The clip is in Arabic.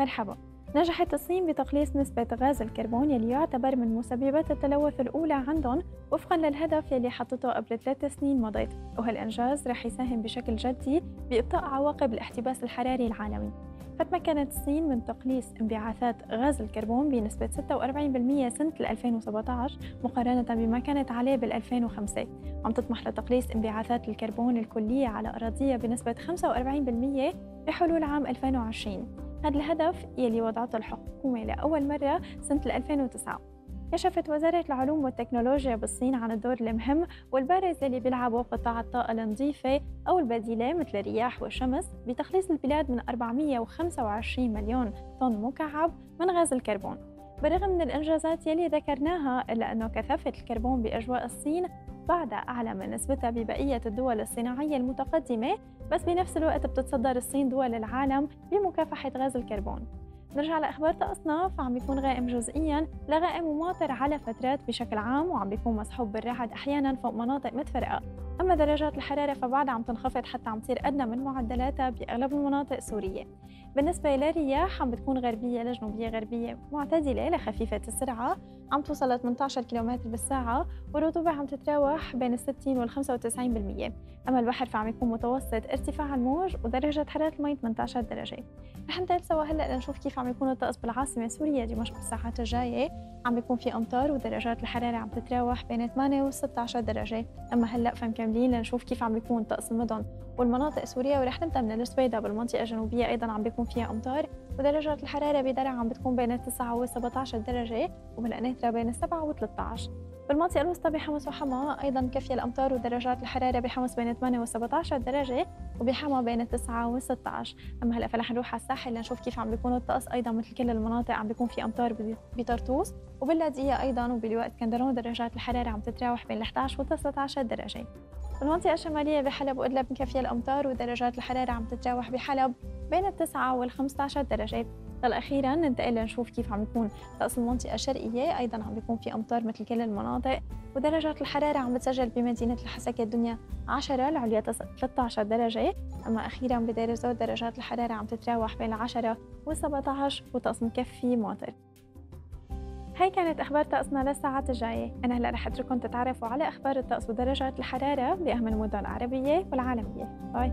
مرحبا. نجحت الصين بتقليص نسبة غاز الكربون يلي يعتبر من مسببات التلوث الأولى عندهم وفقا للهدف يلي حطته قبل ثلاث سنين مضت وهالإنجاز رح يساهم بشكل جدي بإبطاء عواقب الاحتباس الحراري العالمي. فتمكنت الصين من تقليص انبعاثات غاز الكربون بنسبة 46% سنة 2017 مقارنة بما كانت عليه بال 2005 عم تطمح لتقليص انبعاثات الكربون الكلية على أراضيها بنسبة 45% بحلول عام 2020 هذا الهدف يلي وضعته الحكومة لأول مرة سنة 2009 كشفت وزارة العلوم والتكنولوجيا بالصين عن الدور المهم والبارز اللي بيلعبه قطاع الطاقة النظيفة أو البديلة مثل الرياح والشمس بتخليص البلاد من 425 مليون طن مكعب من غاز الكربون. بالرغم من الإنجازات يلي ذكرناها إلا أنه كثافة الكربون بأجواء الصين بعدها أعلى من نسبتها ببقية الدول الصناعية المتقدمة بس بنفس الوقت بتتصدر الصين دول العالم بمكافحة غاز الكربون. نرجع لأخبار طقسنا فعم بيكون غائم جزئيا لغائم وماطر على فترات بشكل عام وعم بيكون مصحوب بالرعد أحيانا فوق مناطق متفرقة. أما درجات الحرارة فبعدها عم تنخفض حتى عم تصير أدنى من معدلاتها بأغلب المناطق السورية. بالنسبة للرياح عم بتكون غربية لجنوبية غربية معتدلة لخفيفة السرعة. عم توصل ل 18 كم بالساعة والرطوبة عم تتراوح بين ال 60 وال 95% أما البحر فعم يكون متوسط ارتفاع الموج ودرجة حرارة المي 18 درجة. رح نتابع سوا هلأ لنشوف كيف عم يكون الطقس بالعاصمة سوريا دمشق بالساعات الجاية. عم بيكون في أمطار ودرجات الحرارة عم تتراوح بين 8 و 16 درجة. أما هلأ فمكملين لنشوف كيف عم بيكون طقس المدن والمناطق سوريا ورح نبدأ من السويدة بالمنطقة الجنوبية أيضا عم بيكون فيها أمطار ودرجات الحرارة بدرعا عم بتكون بين 9 و 17 درجة وبالقنيطرة بين 7 و 13 بالمنطقة الوسطى بحمص وحما أيضا كافية الأمطار ودرجات الحرارة بحمص بين 8 و 17 درجة وبحما بين 9 و 16 أما هلأ فرح نروح على الساحل لنشوف كيف عم بيكون الطقس أيضا مثل كل المناطق عم بيكون في أمطار بطرطوس. وباللاذقية أيضا وبالوقت اسكندرون درجات الحرارة عم تتراوح بين 11 و 19 درجة. بالمنطقة الشمالية بحلب وإدلب مكفية الأمطار ودرجات الحرارة عم تتراوح بحلب بين التسعة وال 15 درجة هلا أخيرا ننتقل لنشوف كيف عم يكون طقس المنطقة الشرقية. أيضا عم بيكون في أمطار مثل كل المناطق ودرجات الحرارة عم بتسجل بمدينة الحسكة الدنيا 10 العليا 13 درجة. أما أخيرا بدير الزود درجات الحرارة عم تتراوح بين 10 و 17 وطقس مكفي ماطر هاي كانت أخبار طقسنا للساعات الجاية. أنا هلأ رح أترككم تتعرفوا على أخبار الطقس ودرجات الحرارة بأهم المدن العربية والعالمية. باي.